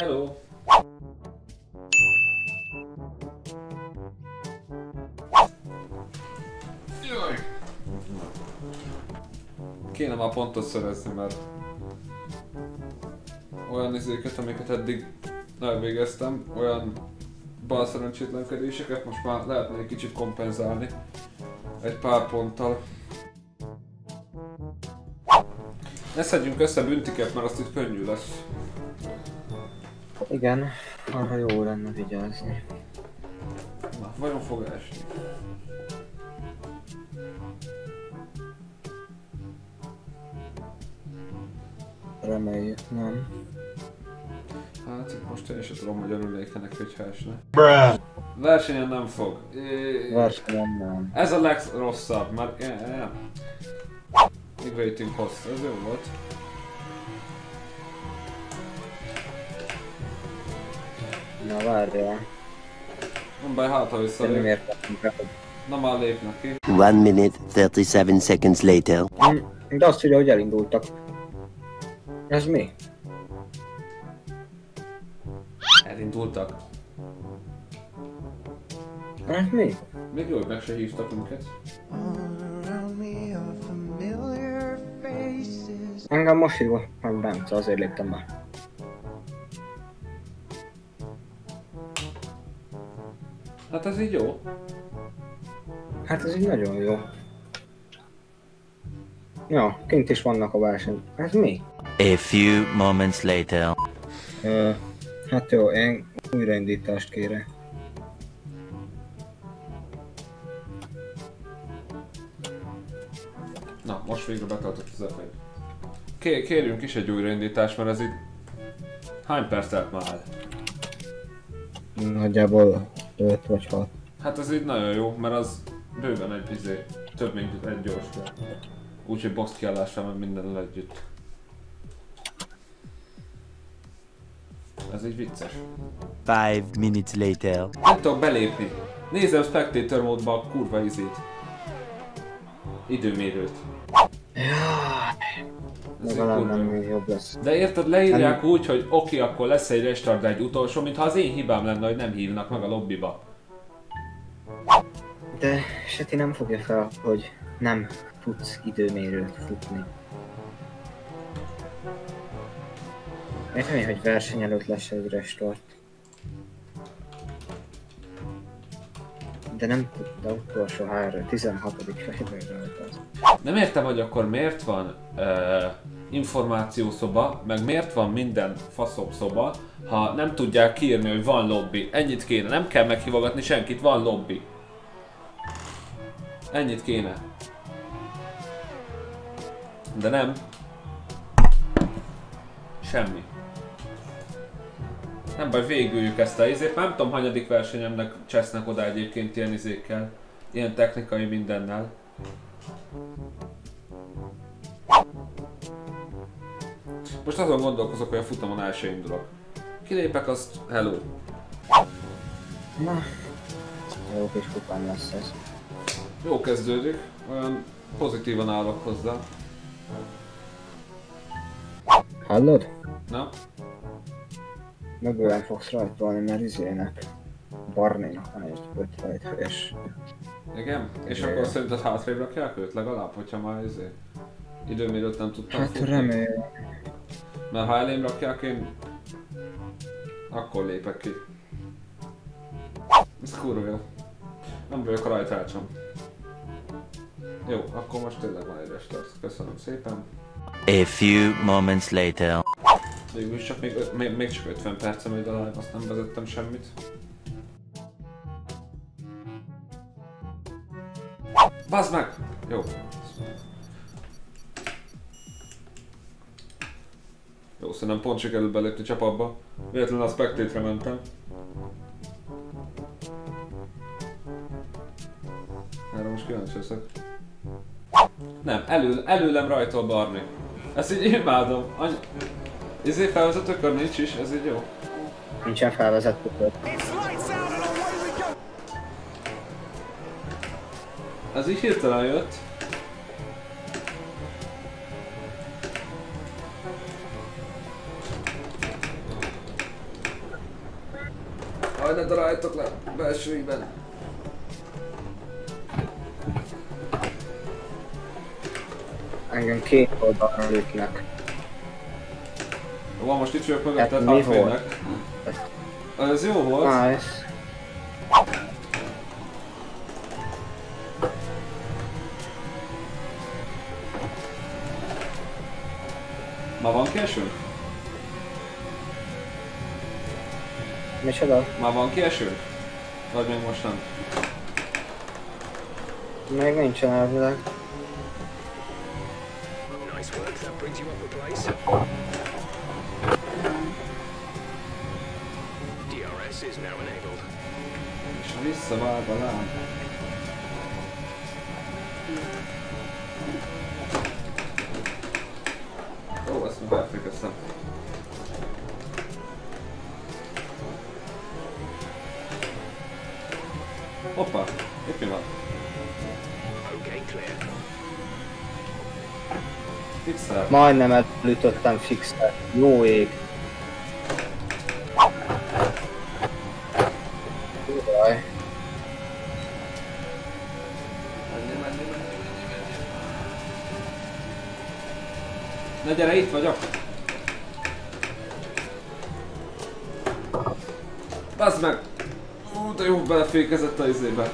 Hello! Jaj! Kéne már pontot szerezni, mert olyan izéket, amiket eddig elvégeztem, olyan bal szerencsétlenkedéseket most már lehetne egy kicsit kompenzálni egy pár ponttal. Ne szedjünk össze büntiket, mert azt itt könnyű lesz. Igen, arra jó lenne vigyázni. Na, vajon fog esni? Reméljük, nem. Hát itt most én sem tudom, hogy örülnék ennek, hogyha esne. Bruh. Versenyen nem fog. É- Versenyen nem. Ez a legrosszabb, mert... Migrating host, ez jó volt. Na várjál. Nem baj, hát ha nem visszalép. értettem be, hogy... Na már lépnek ki. One minute, 37 seconds later. De azt írja, hogy elindultak. Ez mi? Elindultak. Ez mi? Még jó, hogy meg se hívtak minket. Engem most hívott meg Bence, azért léptem be. Hát ez így jó. Hát ez így nagyon jó. Ja, kint is vannak a verseny. Ez mi? A few moments later. Ö, hát jó, én újraindítást kérek. Na, most végre betartott az f Ké- Kérjünk is egy újraindítást, mert ez így... Hány perc telt már? Nagyjából 5 vagy 6. Hát ez így nagyon jó, mert az bőven egy izé, több mint egy gyors. Úgyhogy box kiállással meg mindennel együtt. Ez így vicces. Five minutes later. Nem tudok belépni. Nézem Spectator módba a kurva izét. Időmérőt. Ez így Legalább kurva nem jó. még jobb lesz. De érted, leírják úgy, hogy oké, akkor lesz egy restart, de egy utolsó, mintha az én hibám lenne, hogy nem hívnak meg a lobbiba. De Seti nem fogja fel, hogy nem tudsz időmérőt futni. Értem, hogy verseny előtt lesz egy restart. De nem de utolsó három, 16. fejlőre rajta az. Nem értem, hogy akkor miért van uh, információszoba, meg miért van minden faszobb szoba, ha nem tudják kiírni, hogy van lobby. Ennyit kéne, nem kell meghívogatni senkit, van lobby. Ennyit kéne. De nem. Semmi. Nem baj, végüljük ezt a izét. Nem tudom, hanyadik versenyemnek csesznek oda egyébként ilyen izékkel. Ilyen technikai mindennel. Most azon gondolkozok, hogy a futamon el se indulok. Kilépek, azt hello. Na, jó kis kupán lesz ez. Jó kezdődik, olyan pozitívan állok hozzá. Hallod? Na? Mögően fogsz rajtolni, mert izének. Barnénak van egy 5 rajthelyes. Igen? És Igen. akkor szerinted hátrébb rakják őt legalább, hogyha már izé időmérőt nem tudtam Hát futni? remélem. Mert ha elém rakják, én akkor lépek ki. Ez kurva jó. Nem vagyok a rajtrácsom. Jó, akkor most tényleg van egy restart. Köszönöm szépen. A few moments later. Végül csak még, még, még csak 50 percem megy a live, azt nem vezettem semmit. Bazd meg! Jó. Jó, szerintem pont sikerült belépni csapatba. Véletlenül a spectate mentem. Erre most kíváncsi leszek. Nem, elő, előlem rajtol Barni. Ezt így imádom. Any... Izé felvezetőkör nincs is, ez így jó. Nincsen felvezető kör. Ez így hirtelen jött. Jaj, ne daráljatok le belsőiben. Engem két oldalra lőtnek. Van most itt vagyok Hát mögötted, mi hátvédnek. Ez jó volt. Nice. Ma van kiesünk? Micsoda? Már van kiesünk? Vagy még most nem? Még nincsen elvileg. Nice work, that brings you up a place. Visszavág a lám. Ó, ezt meg elfékeztem. Hoppá, egy pillanat. Okay, clear. Fixel. Majdnem elütöttem fixet. Jó ég. Ne gyere, itt vagyok! Bazd meg! Ú, de jó belefékezett a izébe.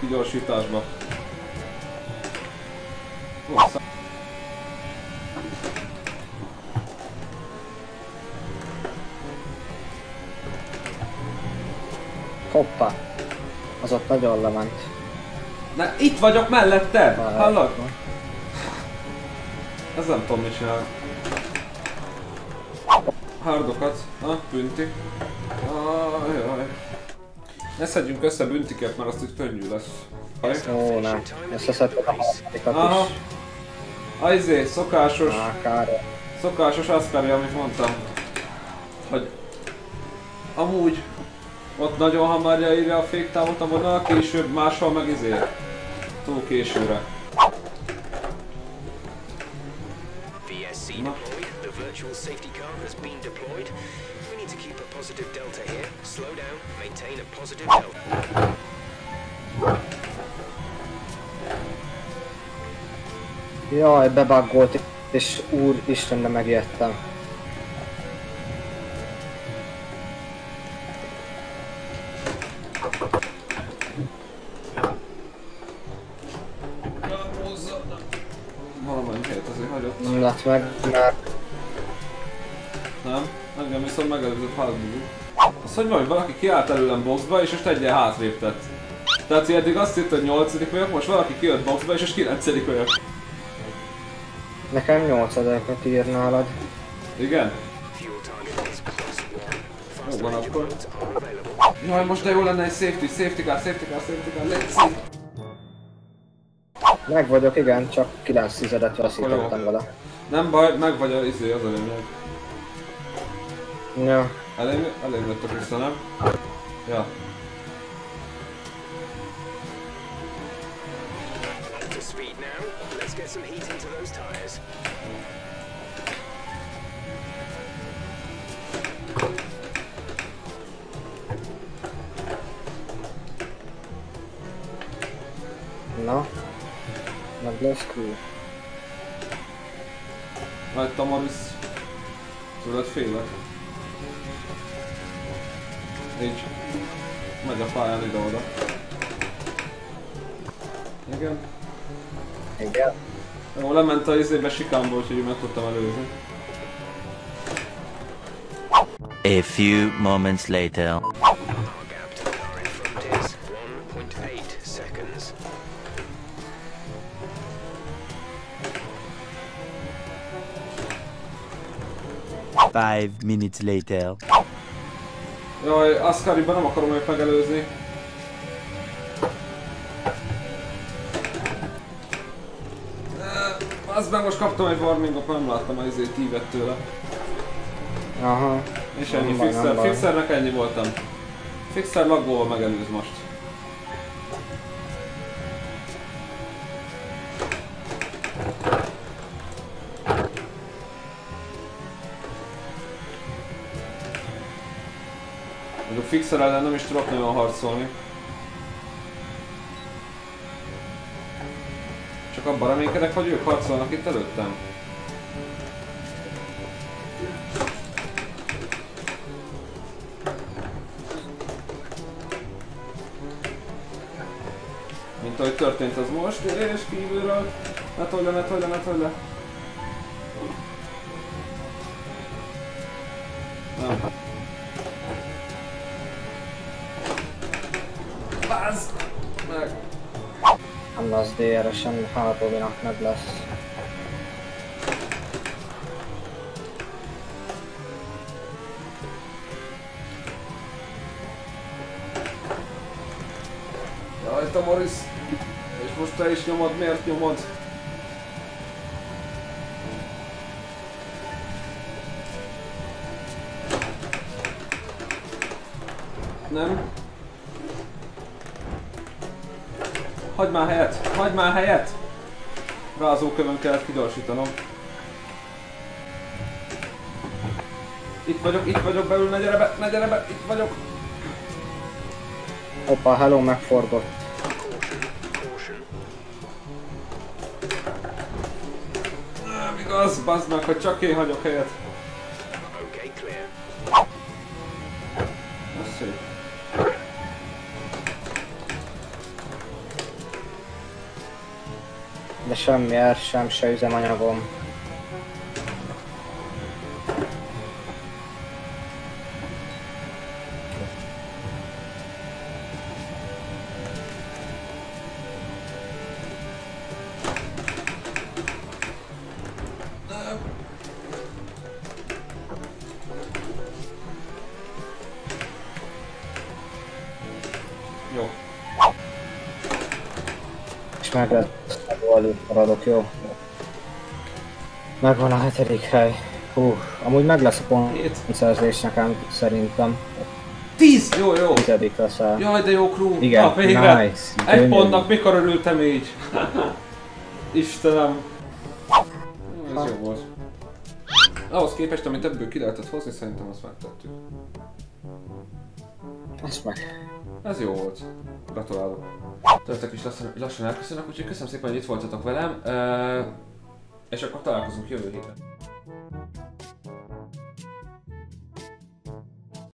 Kigyorsításba. Ó, szá- Hoppá. Az ott nagyon lement. Ne, itt vagyok melletted! Várj. Hallod? Ez nem tudom mit csinál. Hardokat. Na, bünti. Ajaj. Ne szedjünk össze büntiket, mert azt itt könnyű lesz. Aj. Ó, nem. Összeszedtem a harmadikat Aha. is. Ajzé, szokásos, Á, kár. szokásos Asperia, amit mondtam. Hogy amúgy ott nagyon hamar írja a féktávot a vonal, később máshol meg izé. Túl későre. Virtual safety car has been deployed. We need to keep a positive delta here. Slow down, maintain a positive delta. Jaj, bebuggolt, és úristen, de megijedtem. Nem? Engem viszont megelőzött hátbúvú. Az hogy van, hogy valaki kiállt előlem boxba és most egyen hátrébb tett. Tehát hogy eddig azt hitt, hogy 8 vagyok, most valaki kijött boxba és most 9 vagyok. nekem nyolcadikot ír nálad. Igen? Jó van akkor. Jaj, most de jó lenne egy safety, safety car, safety car, safety car, let's see. Meg vagyok, igen, csak 9 tizedet veszítettem vele. Nem baj, meg vagy a izé, az a lényeg. No. Ale, ale to Kristona? Ja. speed now. Let's get some heat into those tires. No. Na blasku. Ale to być... Így. Megy a pályán ide-oda. Igen. Igen. Jó, lement a izébe sikámba, úgyhogy meg tudtam előzni. A few moments later. Our to the car in front is 1.8 seconds. Five minutes later. Jaj, Ascariban nem akarom őt megelőzni. Eh, Az meg most kaptam egy warmingot, nem láttam a izét tívet tőle. Aha. És ennyi fixer, fixernek ennyi voltam. Fixer laggóval megelőz most. Mondjuk fixer ellen nem is tudok nagyon harcolni. Csak abban reménykedek, hogy ők harcolnak itt előttem. Mint ahogy történt az most, és kívülről. Ne tolj le, ne tolj le, ne tolj Lesz DR-esen, hát Robinak meg lesz. Jaj, te Morris! És most te is nyomod, miért nyomod? Nem? Hagyd már helyet! Hagyd már helyet! Rázókövön kellett kigyorsítanom. Itt vagyok, itt vagyok belül, ne gyere be, ne gyere be, itt vagyok! Hoppa, hello, megforgott. Caution. Nem igaz, bazd meg, hogy csak én hagyok helyet. De semmi er, sem se üzemanyagom. Jó. És meg lesz, előtt maradok, jó? Megvan a hetedik hely. Hú, amúgy meg lesz a pontszerzés nekem, szerintem. 10! Jó, jó. Tizedik leszel. Jaj, de jó crew. Igen, Na, végre. nice. Egy Gyönyörű. pontnak mikor örültem így? Istenem. Ez jó volt. Ahhoz képest, amit ebből ki lehetett hozni, szerintem azt megtettük. Ezt meg. Ez jó volt. Gratulálok. Tőletek is lassan, lassan elköszönök, úgyhogy köszönöm szépen, hogy itt voltatok velem. Uh, és akkor találkozunk jövő héten.